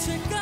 to go.